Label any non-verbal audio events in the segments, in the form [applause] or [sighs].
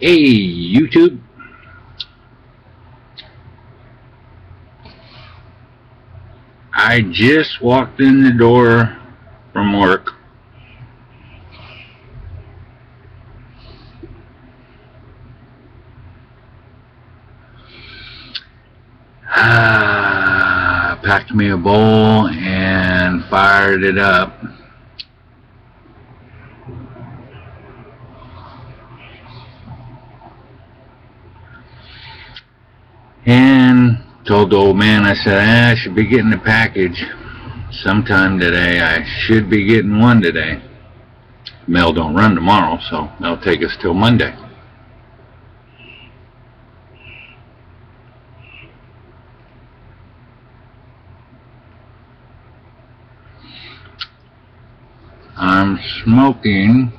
Hey, YouTube. I just walked in the door from work. Ah, [sighs] packed me a bowl and fired it up. And told the old man, I said, eh, I should be getting a package sometime today. I should be getting one today. Mail don't run tomorrow, so that'll take us till Monday. I'm smoking.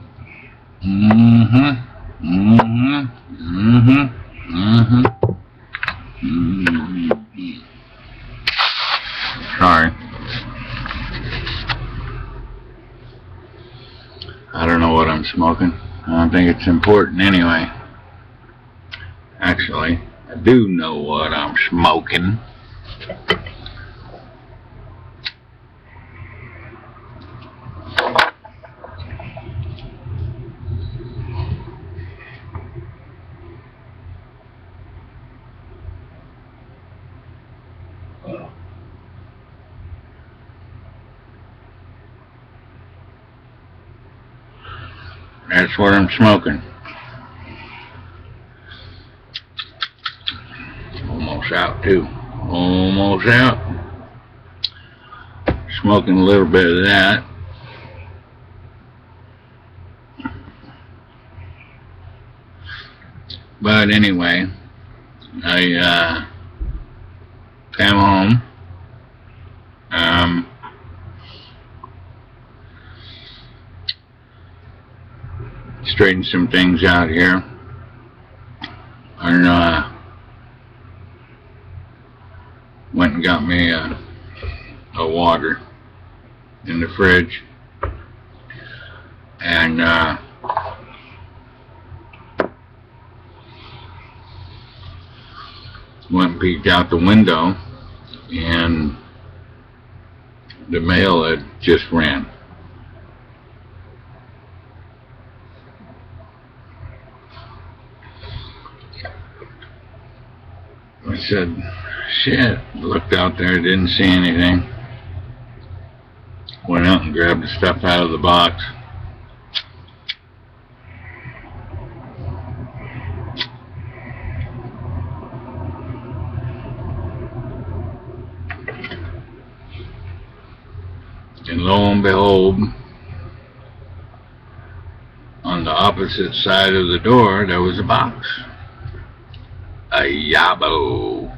Mm-hmm. Mm-hmm. Mm-hmm. Mm-hmm. Sorry. I don't know what I'm smoking. I don't think it's important anyway. Actually, I do know what I'm smoking. That's what I'm smoking. Almost out too. Almost out. Smoking a little bit of that. But anyway, I uh, came home. Um, straighten some things out here. And uh, went and got me a, a water in the fridge. And uh, went and peeked out the window and the mail had just ran. I said, shit, looked out there, didn't see anything. Went out and grabbed the stuff out of the box. And lo and behold, on the opposite side of the door, there was a box a yabo.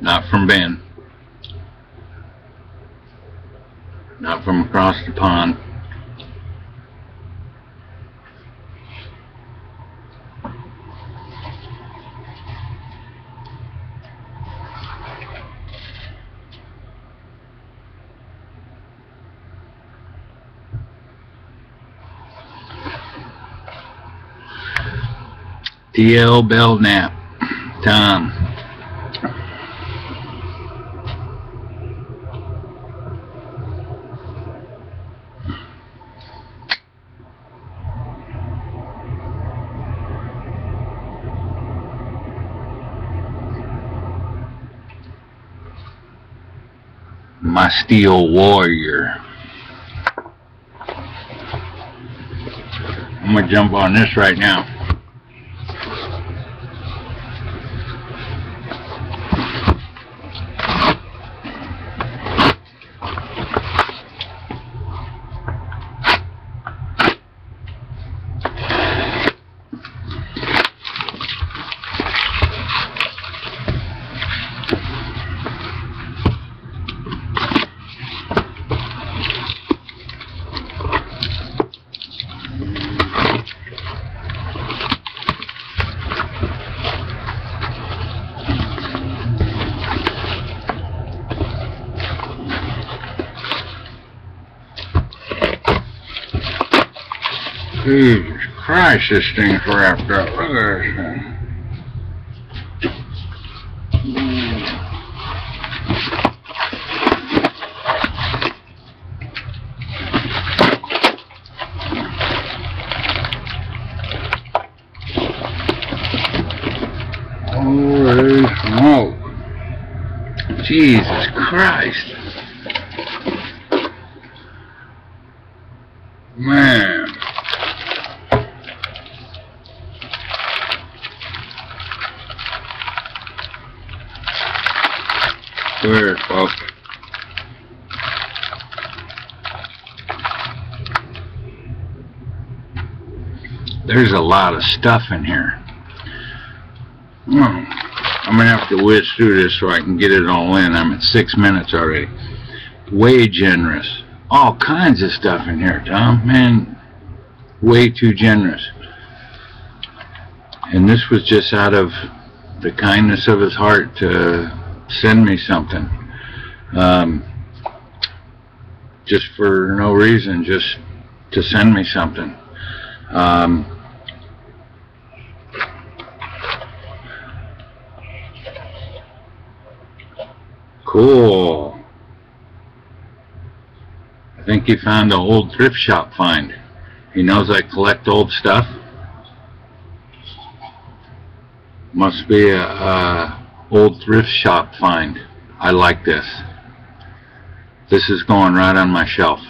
Not from Ben. Not from across the pond. TL Belknap. Tom. My steel warrior. I'm gonna jump on this right now. Jesus Christ, this thing's wrapped up. Look at this thing. Holy smoke. Jesus Christ. Man. There's a lot of stuff in here. I'm gonna have to whiz through this so I can get it all in. I'm at six minutes already. Way generous. All kinds of stuff in here, Tom. Man, way too generous. And this was just out of the kindness of his heart to send me something. Um, just for no reason, just to send me something. Um, cool. I think he found an old thrift shop find. He knows I collect old stuff. Must be a, a old thrift shop find. I like this. This is going right on my shelf,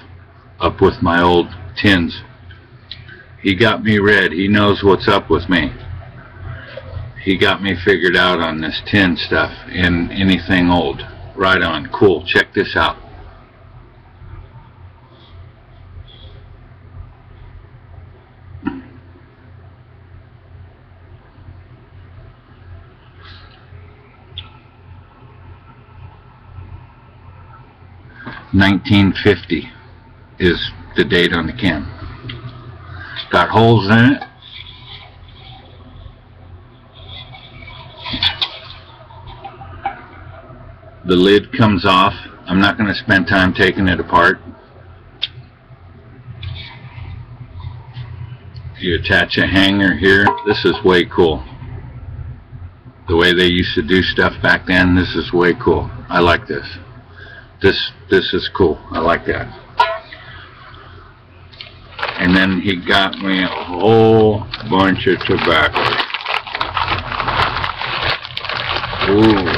up with my old tins. He got me red. He knows what's up with me. He got me figured out on this tin stuff and anything old. Right on. Cool. Check this out. Nineteen fifty is the date on the can. Got holes in it. The lid comes off. I'm not going to spend time taking it apart. You attach a hanger here. This is way cool. The way they used to do stuff back then, this is way cool. I like this. This this is cool. I like that. And then he got me a whole bunch of tobacco. Ooh.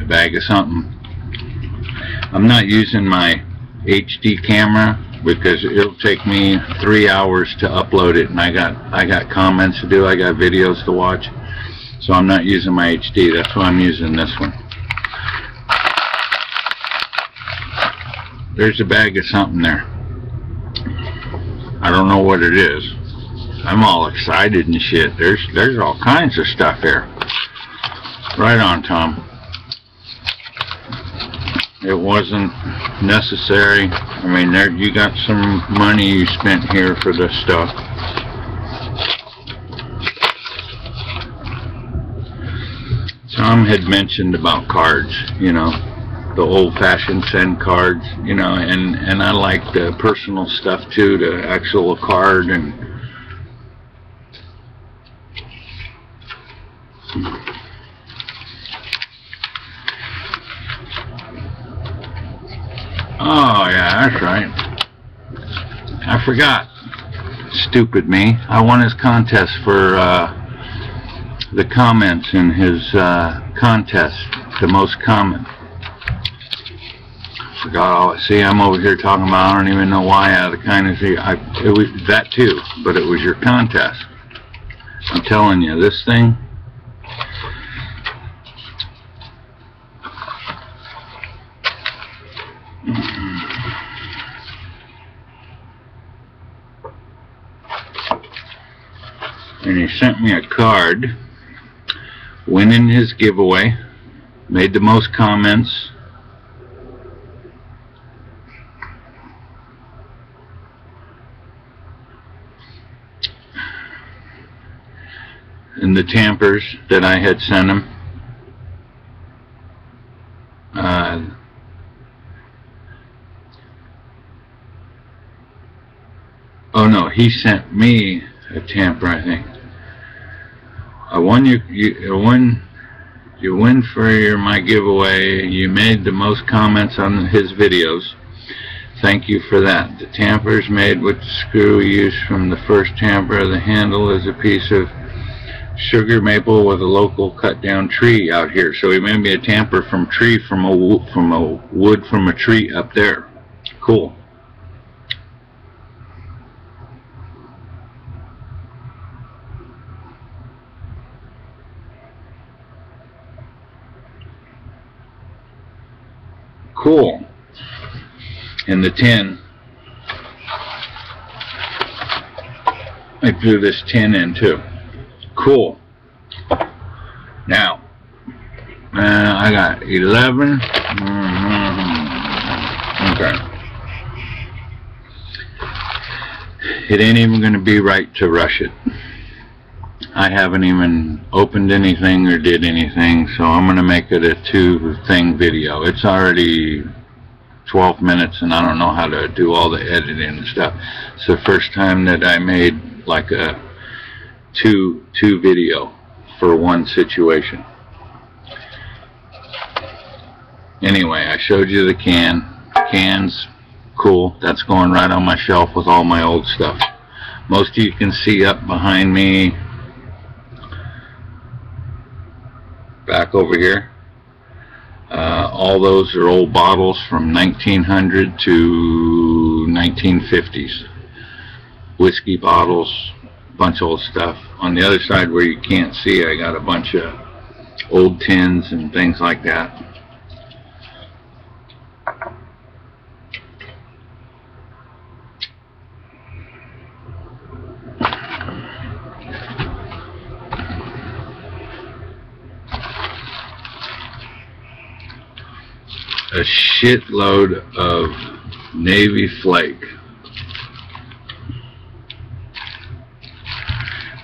A bag of something. I'm not using my HD camera because it'll take me three hours to upload it and I got I got comments to do, I got videos to watch. So I'm not using my HD, that's why I'm using this one. There's a bag of something there. I don't know what it is. I'm all excited and shit. There's there's all kinds of stuff here. Right on, Tom. It wasn't necessary. I mean, there you got some money you spent here for this stuff. Tom had mentioned about cards, you know, the old-fashioned send cards, you know, and and I like the personal stuff too, the actual card and Oh yeah, that's right. I forgot. Stupid me. I won his contest for uh, the comments in his uh, contest, the most common. Forgot all. See, I'm over here talking about. I don't even know why. Out of the kindness, of- I it was that too, but it was your contest. I'm telling you, this thing. And he sent me a card winning his giveaway, made the most comments. and the tampers that I had sent him. Uh, oh no, he sent me a tamper, I think. I won you, you won, you win for your, my giveaway. You made the most comments on his videos. Thank you for that. The tamper is made with the screw used from the first tamper. The handle is a piece of sugar maple with a local cut down tree out here. So he made me a tamper from tree from a from a wood from a tree up there. Cool. Cool. And the tin, I threw this tin in too. Cool. Now, uh, I got 11. Mm-hmm. Okay. It ain't even going to be right to rush it. I haven't even opened anything or did anything, so I'm going to make it a two-thing video. It's already 12 minutes, and I don't know how to do all the editing and stuff. It's the first time that I made like a two two video for one situation. Anyway, I showed you the can. Cans, cool. That's going right on my shelf with all my old stuff. Most of you can see up behind me, back over here. Uh, all those are old bottles from 1900 to 1950s. Whiskey bottles, bunch of old stuff. On the other side where you can't see, I got a bunch of old tins and things like that. a shitload of Navy Flake.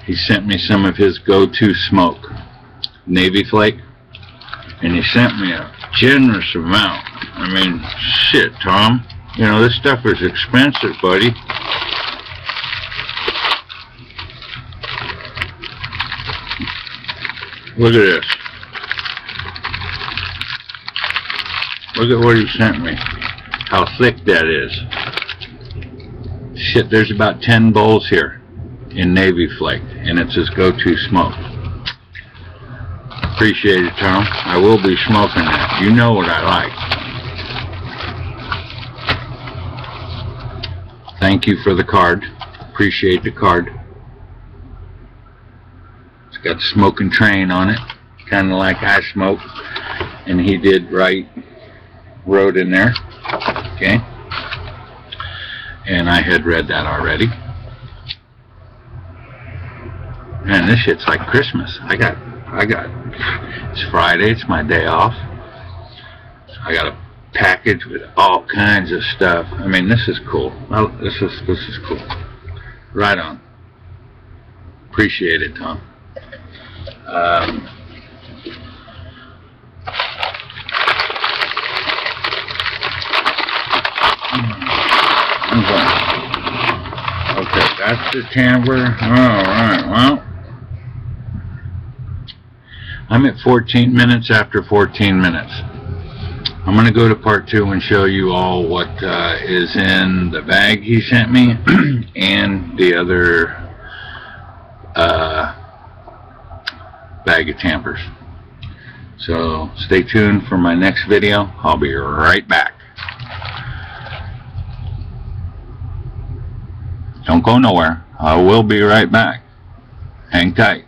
He sent me some of his go-to smoke, Navy Flake, and he sent me a generous amount. I mean, shit, Tom. You know, this stuff is expensive, buddy. Look at this. Look at what he sent me. How thick that is. Shit, there's about 10 bowls here in Navy Flake, and it's his go-to smoke. Appreciate it, Tom. I will be smoking that. You know what I like. Thank you for the card. Appreciate the card. It's got smoking train on it, kind of like I smoke. And he did right wrote in there. Okay. And I had read that already. Man, this shit's like Christmas. I got, I got, it's Friday, it's my day off. I got a package with all kinds of stuff. I mean, this is cool. This is, this is cool. Right on. Appreciate it, Tom. Um, Okay. That's the timbre. Alright, well. I'm at 14 minutes after 14 minutes. I'm going to go to part two and show you all what uh, is in the bag he sent me [clears throat] and the other uh, bag of tampers. So stay tuned for my next video. I'll be right back. Don't go nowhere. I will be right back. Hang tight.